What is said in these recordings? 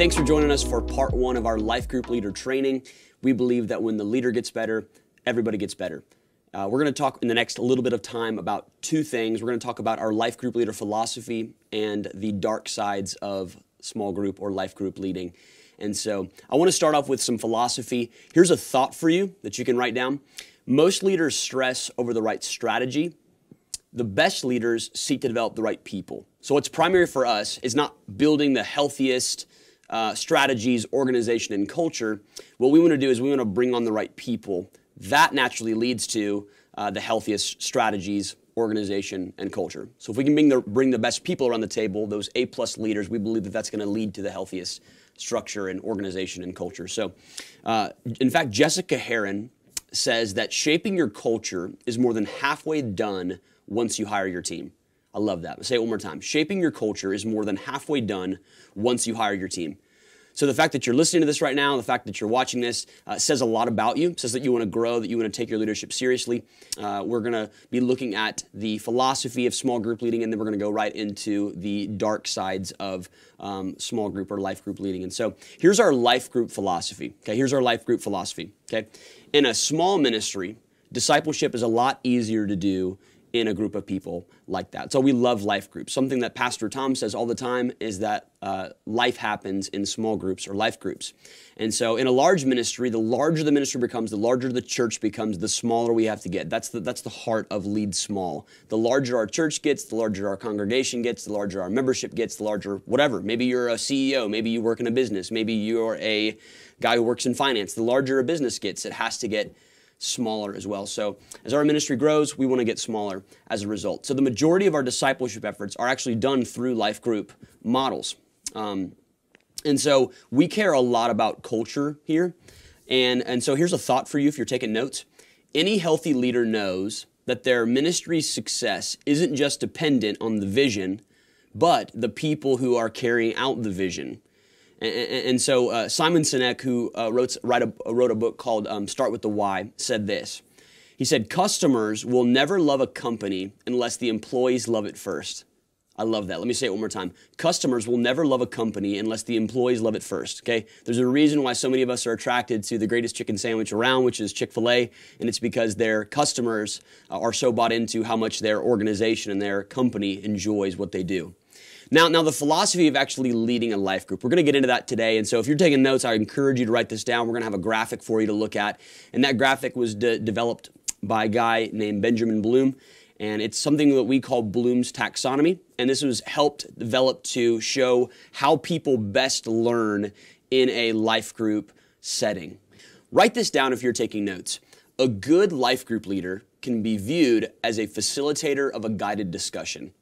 Thanks for joining us for part one of our life group leader training. We believe that when the leader gets better, everybody gets better. Uh, we're going to talk in the next little bit of time about two things. We're going to talk about our life group leader philosophy and the dark sides of small group or life group leading. And so I want to start off with some philosophy. Here's a thought for you that you can write down. Most leaders stress over the right strategy. The best leaders seek to develop the right people. So, what's primary for us is not building the healthiest uh, strategies, organization, and culture. What we want to do is we want to bring on the right people. That naturally leads to uh, the healthiest strategies, organization, and culture. So, if we can bring the, bring the best people around the table, those A plus leaders, we believe that that's going to lead to the healthiest structure and organization and culture. So, uh, in fact, Jessica Herrin says that shaping your culture is more than halfway done once you hire your team. I love that. Say it one more time. Shaping your culture is more than halfway done once you hire your team. So the fact that you're listening to this right now, the fact that you're watching this, uh, says a lot about you. Says that you want to grow, that you want to take your leadership seriously. Uh, we're going to be looking at the philosophy of small group leading, and then we're going to go right into the dark sides of um, small group or life group leading. And so here's our life group philosophy. Okay, here's our life group philosophy. Okay, in a small ministry, discipleship is a lot easier to do in a group of people like that. So we love life groups. Something that Pastor Tom says all the time is that uh, life happens in small groups or life groups. And so in a large ministry, the larger the ministry becomes, the larger the church becomes, the smaller we have to get. That's the, that's the heart of lead small. The larger our church gets, the larger our congregation gets, the larger our membership gets, the larger whatever. Maybe you're a CEO, maybe you work in a business, maybe you're a guy who works in finance. The larger a business gets, it has to get smaller as well. So as our ministry grows, we want to get smaller as a result. So the majority of our discipleship efforts are actually done through life group models. Um, and so we care a lot about culture here. And, and so here's a thought for you if you're taking notes. Any healthy leader knows that their ministry's success isn't just dependent on the vision, but the people who are carrying out the vision. And, and so uh, Simon Sinek, who uh, wrote, a, wrote a book called um, Start with the Why, said this. He said, Customers will never love a company unless the employees love it first. I love that. Let me say it one more time. Customers will never love a company unless the employees love it first. Okay? There's a reason why so many of us are attracted to the greatest chicken sandwich around, which is Chick fil A, and it's because their customers uh, are so bought into how much their organization and their company enjoys what they do. Now, now the philosophy of actually leading a life group. We're going to get into that today. And so if you're taking notes, I encourage you to write this down. We're going to have a graphic for you to look at. And that graphic was de- developed by a guy named Benjamin Bloom. And it's something that we call Bloom's taxonomy. And this was helped develop to show how people best learn in a life group setting. Write this down if you're taking notes. A good life group leader can be viewed as a facilitator of a guided discussion.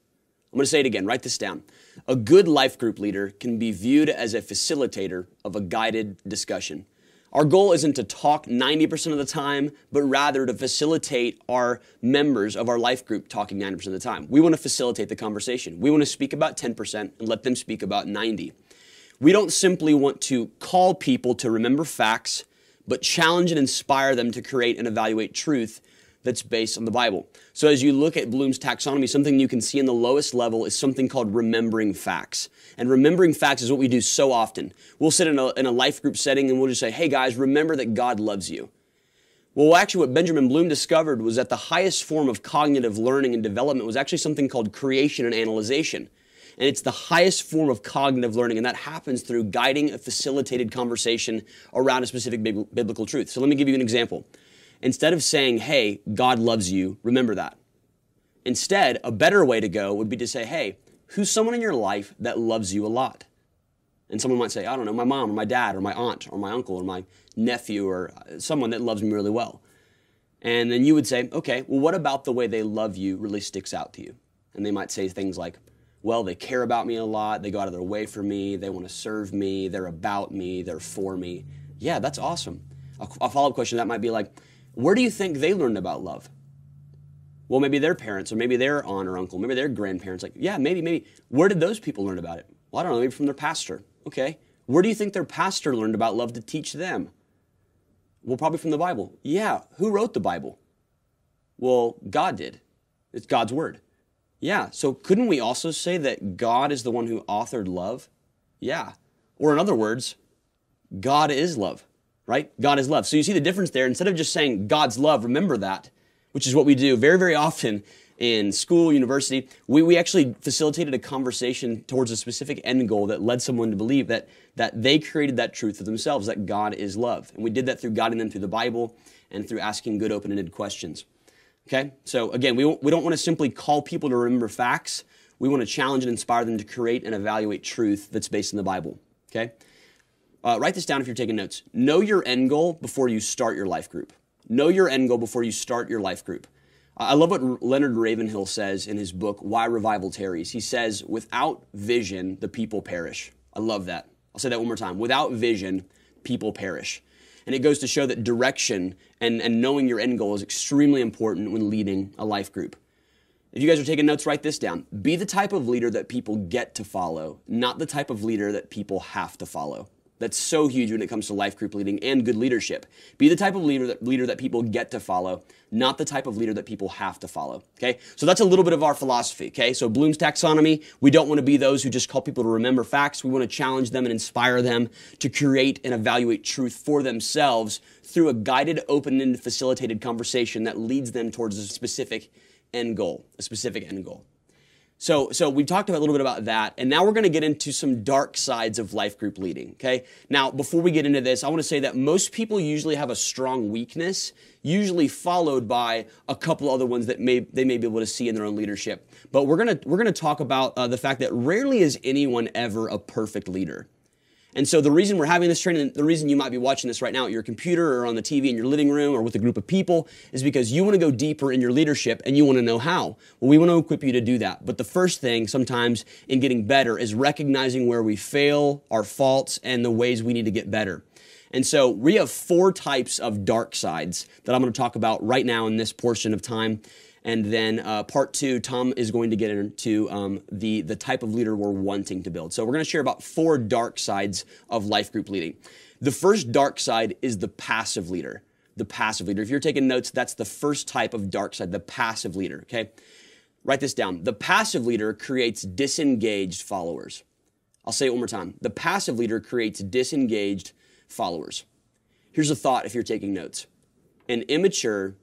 I'm going to say it again, write this down. A good life group leader can be viewed as a facilitator of a guided discussion. Our goal isn't to talk 90% of the time, but rather to facilitate our members of our life group talking 90% of the time. We want to facilitate the conversation. We want to speak about 10% and let them speak about 90. We don't simply want to call people to remember facts, but challenge and inspire them to create and evaluate truth that's based on the Bible. So as you look at Bloom's taxonomy, something you can see in the lowest level is something called remembering facts. And remembering facts is what we do so often. We'll sit in a, in a life group setting and we'll just say, hey guys, remember that God loves you. Well, actually, what Benjamin Bloom discovered was that the highest form of cognitive learning and development was actually something called creation and analyzation. And it's the highest form of cognitive learning, and that happens through guiding a facilitated conversation around a specific biblical truth. So let me give you an example. Instead of saying, hey, God loves you, remember that. Instead, a better way to go would be to say, hey, who's someone in your life that loves you a lot? And someone might say, I don't know, my mom or my dad or my aunt or my uncle or my nephew or uh, someone that loves me really well. And then you would say, okay, well, what about the way they love you really sticks out to you? And they might say things like, well, they care about me a lot, they go out of their way for me, they want to serve me, they're about me, they're for me. Yeah, that's awesome. A, a follow up question that might be like, where do you think they learned about love? Well, maybe their parents, or maybe their aunt or uncle, maybe their grandparents. Like, yeah, maybe, maybe. Where did those people learn about it? Well, I don't know, maybe from their pastor. Okay. Where do you think their pastor learned about love to teach them? Well, probably from the Bible. Yeah. Who wrote the Bible? Well, God did. It's God's word. Yeah. So couldn't we also say that God is the one who authored love? Yeah. Or, in other words, God is love, right? God is love. So you see the difference there. Instead of just saying God's love, remember that, which is what we do very, very often in school, university. We, we actually facilitated a conversation towards a specific end goal that led someone to believe that, that they created that truth for themselves, that God is love. And we did that through guiding them through the Bible and through asking good, open ended questions. Okay? So again, we, we don't want to simply call people to remember facts. We want to challenge and inspire them to create and evaluate truth that's based in the Bible. Okay? Uh, write this down if you're taking notes. Know your end goal before you start your life group. Know your end goal before you start your life group. I love what Leonard Ravenhill says in his book, Why Revival Tarries. He says, Without vision, the people perish. I love that. I'll say that one more time. Without vision, people perish. And it goes to show that direction and, and knowing your end goal is extremely important when leading a life group. If you guys are taking notes, write this down. Be the type of leader that people get to follow, not the type of leader that people have to follow. That's so huge when it comes to life group leading and good leadership. Be the type of leader that, leader that people get to follow, not the type of leader that people have to follow. Okay? So that's a little bit of our philosophy. Okay? So Bloom's taxonomy, we don't want to be those who just call people to remember facts. We want to challenge them and inspire them to create and evaluate truth for themselves through a guided, open-ended, facilitated conversation that leads them towards a specific end goal, a specific end goal. So, so we talked a little bit about that, and now we're going to get into some dark sides of life group leading. Okay. Now, before we get into this, I want to say that most people usually have a strong weakness, usually followed by a couple other ones that may they may be able to see in their own leadership. But we're gonna we're gonna talk about uh, the fact that rarely is anyone ever a perfect leader. And so the reason we're having this training, the reason you might be watching this right now at your computer or on the TV in your living room or with a group of people is because you want to go deeper in your leadership and you want to know how. Well, we want to equip you to do that. But the first thing sometimes in getting better is recognizing where we fail, our faults, and the ways we need to get better. And so we have four types of dark sides that I'm going to talk about right now in this portion of time. And then uh, part two, Tom is going to get into um, the, the type of leader we're wanting to build. So we're going to share about four dark sides of life group leading. The first dark side is the passive leader. The passive leader. If you're taking notes, that's the first type of dark side, the passive leader, okay? Write this down. The passive leader creates disengaged followers. I'll say it one more time. The passive leader creates disengaged followers. Here's a thought if you're taking notes an immature,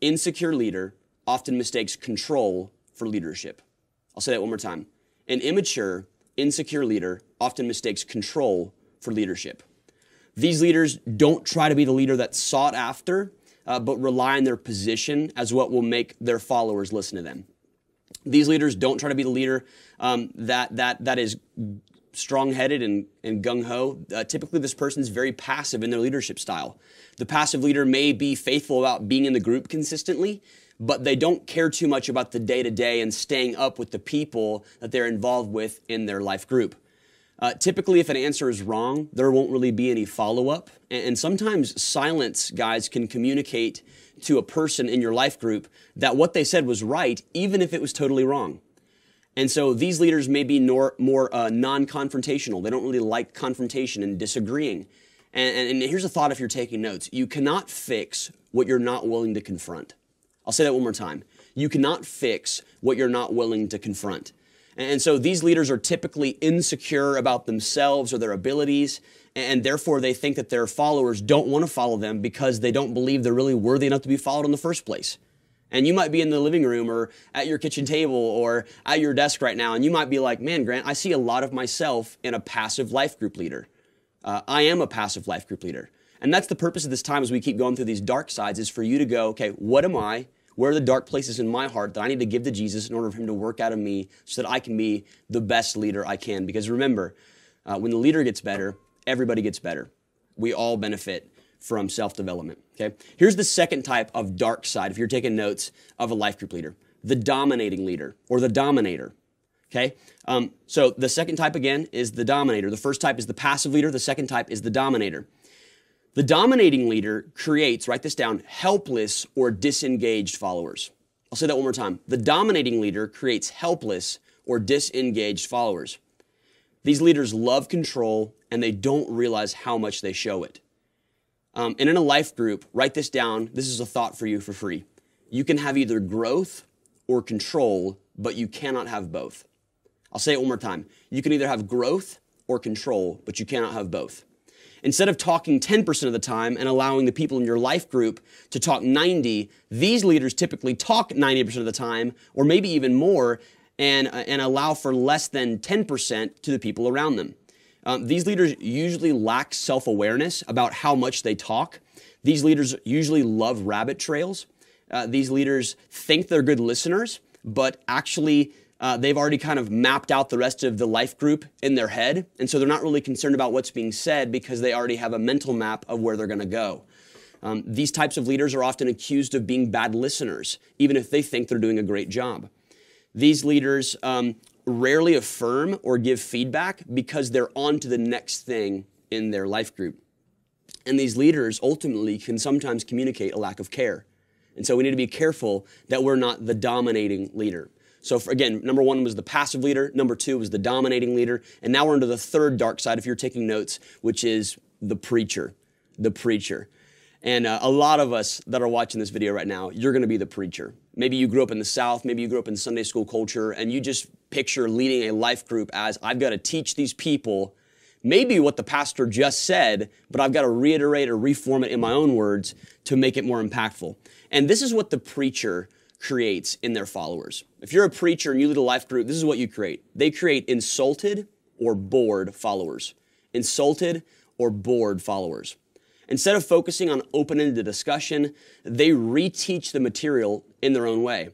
insecure leader often mistakes control for leadership. I'll say that one more time. An immature, insecure leader often mistakes control for leadership. These leaders don't try to be the leader that's sought after, uh, but rely on their position as what will make their followers listen to them. These leaders don't try to be the leader um, that, that, that is strong headed and, and gung ho. Uh, typically, this person is very passive in their leadership style. The passive leader may be faithful about being in the group consistently, but they don't care too much about the day to day and staying up with the people that they're involved with in their life group. Uh, typically, if an answer is wrong, there won't really be any follow up. And, and sometimes silence, guys, can communicate to a person in your life group that what they said was right, even if it was totally wrong. And so these leaders may be nor, more uh, non confrontational. They don't really like confrontation and disagreeing. And, and, and here's a thought if you're taking notes you cannot fix what you're not willing to confront. I'll say that one more time. You cannot fix what you're not willing to confront. And so these leaders are typically insecure about themselves or their abilities, and therefore they think that their followers don't want to follow them because they don't believe they're really worthy enough to be followed in the first place. And you might be in the living room or at your kitchen table or at your desk right now, and you might be like, man, Grant, I see a lot of myself in a passive life group leader. Uh, I am a passive life group leader. And that's the purpose of this time as we keep going through these dark sides is for you to go, okay, what am I? Where are the dark places in my heart that I need to give to Jesus in order for him to work out of me so that I can be the best leader I can? Because remember, uh, when the leader gets better, everybody gets better. We all benefit from self development. Okay? Here's the second type of dark side, if you're taking notes, of a life group leader the dominating leader or the dominator. Okay? Um, so the second type again is the dominator. The first type is the passive leader, the second type is the dominator. The dominating leader creates, write this down, helpless or disengaged followers. I'll say that one more time. The dominating leader creates helpless or disengaged followers. These leaders love control and they don't realize how much they show it. Um, and in a life group, write this down. This is a thought for you for free. You can have either growth or control, but you cannot have both. I'll say it one more time. You can either have growth or control, but you cannot have both. Instead of talking 10% of the time and allowing the people in your life group to talk 90, these leaders typically talk 90% of the time, or maybe even more, and, uh, and allow for less than 10% to the people around them. Um, these leaders usually lack self awareness about how much they talk. These leaders usually love rabbit trails. Uh, these leaders think they're good listeners, but actually uh, they've already kind of mapped out the rest of the life group in their head. And so they're not really concerned about what's being said because they already have a mental map of where they're going to go. Um, these types of leaders are often accused of being bad listeners, even if they think they're doing a great job. These leaders um, rarely affirm or give feedback because they're on to the next thing in their life group. And these leaders ultimately can sometimes communicate a lack of care. And so we need to be careful that we're not the dominating leader. So for, again, number one was the passive leader. Number two was the dominating leader. And now we're into the third dark side, if you're taking notes, which is the preacher. The preacher. And uh, a lot of us that are watching this video right now, you're going to be the preacher. Maybe you grew up in the South, maybe you grew up in Sunday school culture, and you just picture leading a life group as I've got to teach these people maybe what the pastor just said, but I've got to reiterate or reform it in my own words to make it more impactful. And this is what the preacher creates in their followers. If you're a preacher and you lead a life group, this is what you create. They create insulted or bored followers. Insulted or bored followers. Instead of focusing on open ended discussion, they reteach the material in their own way.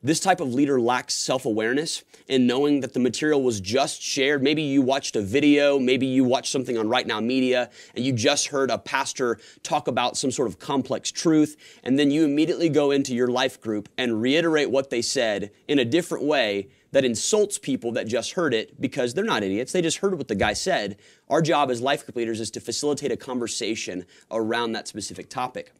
This type of leader lacks self awareness in knowing that the material was just shared. Maybe you watched a video, maybe you watched something on Right Now Media, and you just heard a pastor talk about some sort of complex truth, and then you immediately go into your life group and reiterate what they said in a different way that insults people that just heard it because they're not idiots. They just heard what the guy said. Our job as life group leaders is to facilitate a conversation around that specific topic.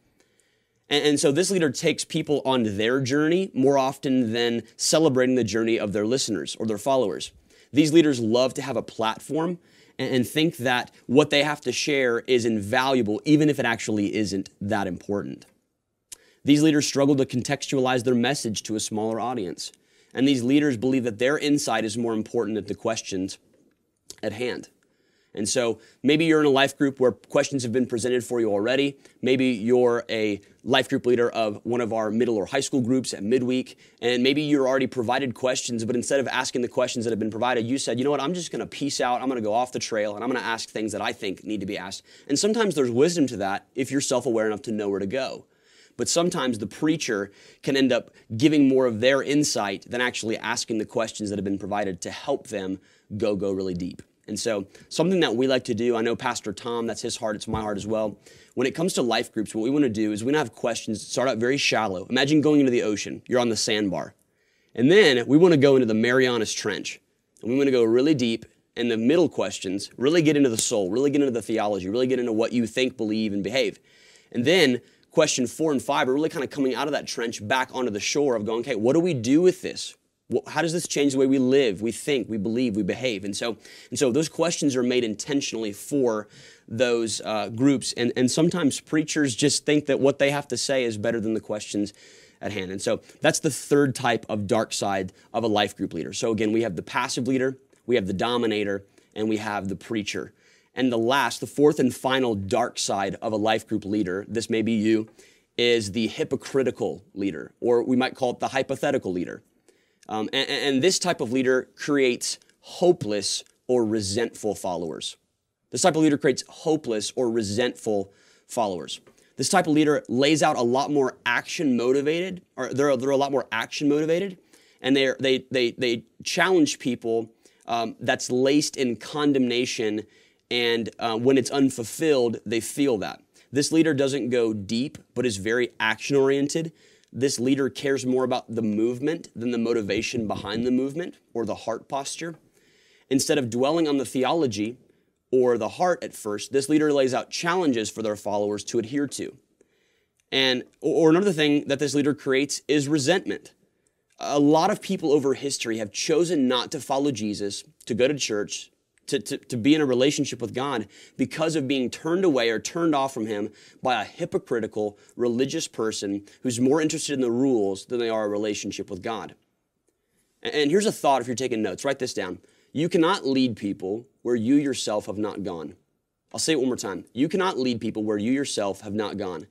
And, and, so this leader takes people on their journey more often than celebrating the journey of their listeners or their followers. These leaders love to have a platform and, and think that what they have to share is invaluable, even if it actually isn't that important. These leaders struggle to contextualize their message to a smaller audience. And these leaders believe that their insight is more important than the questions at hand. And so maybe you're in a life group where questions have been presented for you already. Maybe you're a life group leader of one of our middle or high school groups at midweek. And maybe you're already provided questions, but instead of asking the questions that have been provided, you said, you know what, I'm just going to peace out. I'm going to go off the trail and I'm going to ask things that I think need to be asked. And sometimes there's wisdom to that if you're self aware enough to know where to go. But sometimes the preacher can end up giving more of their insight than actually asking the questions that have been provided to help them go, go really deep. And so, something that we like to do, I know Pastor Tom, that's his heart, it's my heart as well. When it comes to life groups, what we want to do is we want to have questions that start out very shallow. Imagine going into the ocean, you're on the sandbar. And then we want to go into the Marianas Trench. And we want to go really deep. And the middle questions really get into the soul, really get into the theology, really get into what you think, believe, and behave. And then question four and five are really kind of coming out of that trench back onto the shore of going, okay, what do we do with this? How does this change the way we live, we think, we believe, we behave? And so, and so those questions are made intentionally for those uh, groups. And, and sometimes preachers just think that what they have to say is better than the questions at hand. And so that's the third type of dark side of a life group leader. So again, we have the passive leader, we have the dominator, and we have the preacher. And the last, the fourth and final dark side of a life group leader, this may be you, is the hypocritical leader, or we might call it the hypothetical leader. Um, and, and this type of leader creates hopeless or resentful followers. This type of leader creates hopeless or resentful followers. This type of leader lays out a lot more action motivated, or they're, they're a lot more action motivated, and they they they they challenge people um, that's laced in condemnation, and uh, when it's unfulfilled, they feel that. This leader doesn't go deep, but is very action oriented this leader cares more about the movement than the motivation behind the movement or the heart posture. Instead of dwelling on the theology or the heart at first, this leader lays out challenges for their followers to adhere to. And or another thing that this leader creates is resentment. A lot of people over history have chosen not to follow Jesus, to go to church, to, to, to be in a relationship with God because of being turned away or turned off from Him by a hypocritical religious person who's more interested in the rules than they are a relationship with God. And, and here's a thought if you're taking notes, write this down. You cannot lead people where you yourself have not gone. I'll say it one more time. You cannot lead people where you yourself have not gone.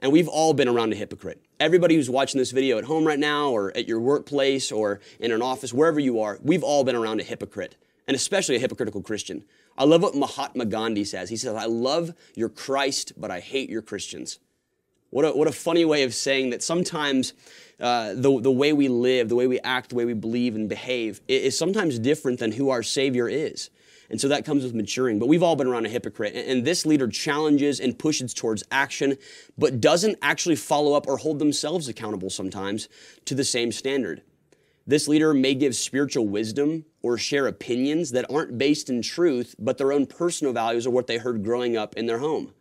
And we've all been around a hypocrite. Everybody who's watching this video at home right now, or at your workplace, or in an office, wherever you are, we've all been around a hypocrite, and especially a hypocritical Christian. I love what Mahatma Gandhi says. He says, I love your Christ, but I hate your Christians. What a, what a funny way of saying that sometimes uh, the, the way we live, the way we act, the way we believe and behave is sometimes different than who our Savior is. And so that comes with maturing. But we've all been around a hypocrite. And this leader challenges and pushes towards action, but doesn't actually follow up or hold themselves accountable sometimes to the same standard. This leader may give spiritual wisdom or share opinions that aren't based in truth, but their own personal values or what they heard growing up in their home.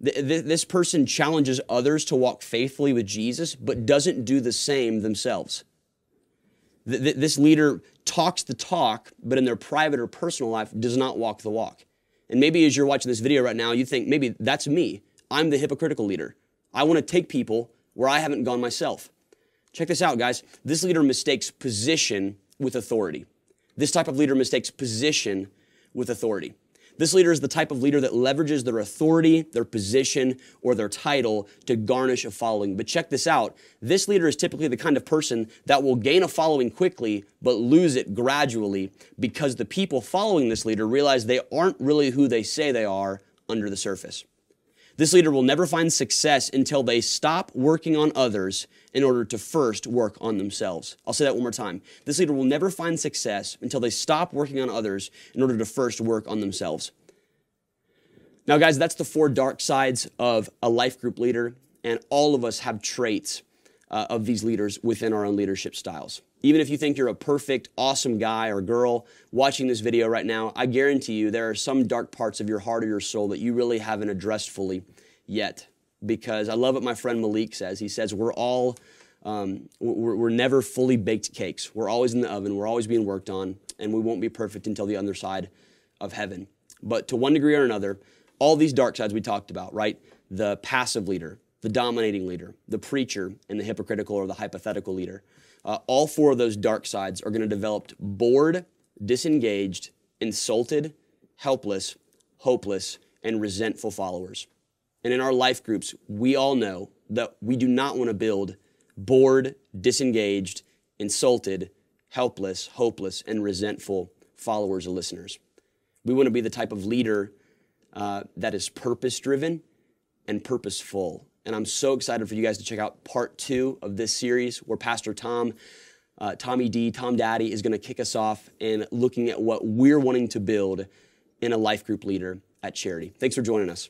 This person challenges others to walk faithfully with Jesus, but doesn't do the same themselves. This leader talks the talk, but in their private or personal life does not walk the walk. And maybe as you're watching this video right now, you think, maybe that's me. I'm the hypocritical leader. I want to take people where I haven't gone myself. Check this out, guys. This leader mistakes position with authority. This type of leader mistakes position with authority. This leader is the type of leader that leverages their authority, their position, or their title to garnish a following. But check this out. This leader is typically the kind of person that will gain a following quickly, but lose it gradually because the people following this leader realize they aren't really who they say they are under the surface. This leader will never find success until they stop working on others in order to first work on themselves. I'll say that one more time. This leader will never find success until they stop working on others in order to first work on themselves. Now, guys, that's the four dark sides of a life group leader, and all of us have traits uh, of these leaders within our own leadership styles. Even if you think you're a perfect, awesome guy or girl watching this video right now, I guarantee you there are some dark parts of your heart or your soul that you really haven't addressed fully yet. Because I love what my friend Malik says. He says, We're all, um, we're, we're never fully baked cakes. We're always in the oven, we're always being worked on, and we won't be perfect until the other side of heaven. But to one degree or another, all these dark sides we talked about, right? The passive leader, the dominating leader, the preacher, and the hypocritical or the hypothetical leader uh, all four of those dark sides are going to develop bored, disengaged, insulted, helpless, hopeless, and resentful followers. And in our life groups, we all know that we do not want to build bored, disengaged, insulted, helpless, hopeless, and resentful followers or listeners. We want to be the type of leader uh, that is purpose driven and purposeful and I'm so excited for you guys to check out part two of this series where Pastor Tom, uh, Tommy D, Tom Daddy is going to kick us off in looking at what we're wanting to build in a life group leader at Charity. Thanks for joining us.